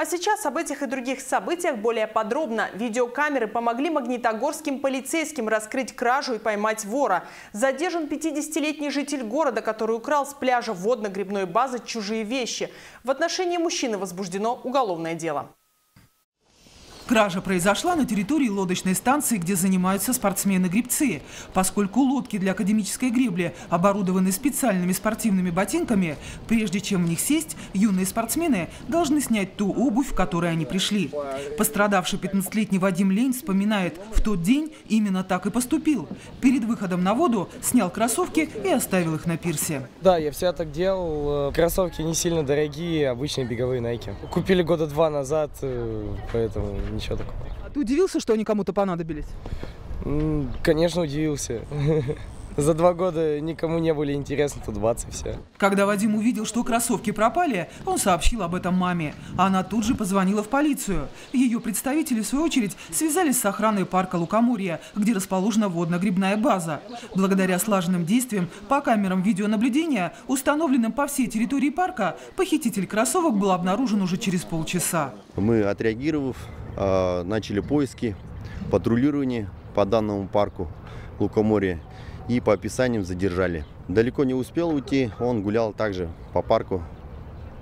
А сейчас об этих и других событиях более подробно. Видеокамеры помогли магнитогорским полицейским раскрыть кражу и поймать вора. Задержан 50-летний житель города, который украл с пляжа водно-грибной базы чужие вещи. В отношении мужчины возбуждено уголовное дело. Кража произошла на территории лодочной станции, где занимаются спортсмены-гребцы. Поскольку лодки для академической гребли оборудованы специальными спортивными ботинками, прежде чем в них сесть, юные спортсмены должны снять ту обувь, в которой они пришли. Пострадавший 15-летний Вадим Лень вспоминает, в тот день именно так и поступил. Перед выходом на воду снял кроссовки и оставил их на пирсе. Да, я всегда так делал. Кроссовки не сильно дорогие, обычные беговые Nike. Купили года два назад, э, поэтому ничего такого. А ты удивился, что они кому-то понадобились? Конечно, удивился. За два года никому не были интересны, тут бац и все. Когда Вадим увидел, что кроссовки пропали, он сообщил об этом маме. Она тут же позвонила в полицию. Ее представители, в свою очередь, связались с охраной парка Лукоморья, где расположена водно-грибная база. Благодаря слаженным действиям по камерам видеонаблюдения, установленным по всей территории парка, похититель кроссовок был обнаружен уже через полчаса. Мы, отреагировав, а, начали поиски, патрулирование по данному парку Лукоморья и по описаниям задержали. Далеко не успел уйти, он гулял также по парку,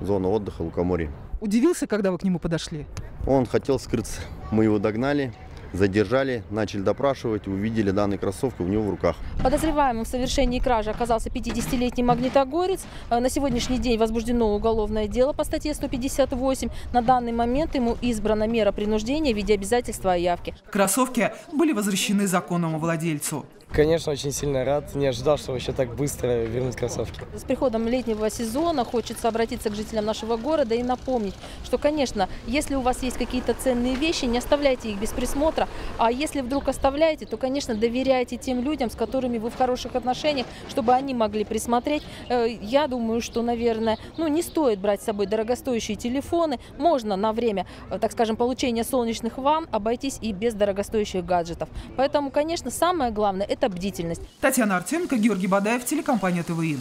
зона отдыха Лукоморья. Удивился, когда вы к нему подошли? Он хотел скрыться. Мы его догнали, задержали, начали допрашивать, увидели данные кроссовки у него в руках. Подозреваемым в совершении кражи оказался 50-летний магнитогорец. Э, на сегодняшний день возбуждено уголовное дело по статье 158. На данный момент ему избрана мера принуждения в виде обязательства о явке. Кроссовки были возвращены законному владельцу. Конечно, очень сильно рад. Не ожидал, что вообще так быстро вернуть кроссовки. С приходом летнего сезона хочется обратиться к жителям нашего города и напомнить, что, конечно, если у вас есть какие-то ценные вещи, не оставляйте их без присмотра. А если вдруг оставляете, то, конечно, доверяйте тем людям, с которыми вы в хороших отношениях, чтобы они могли присмотреть. Э, я думаю, что, наверное, ну, не стоит брать с собой дорогостоящие телефоны. Можно на время, э, так скажем, получения солнечных ванн обойтись и без дорогостоящих гаджетов. Поэтому, конечно, самое главное – это бдительность. Татьяна Артеменко, Георгий Бадаев, телекомпания ТВИ.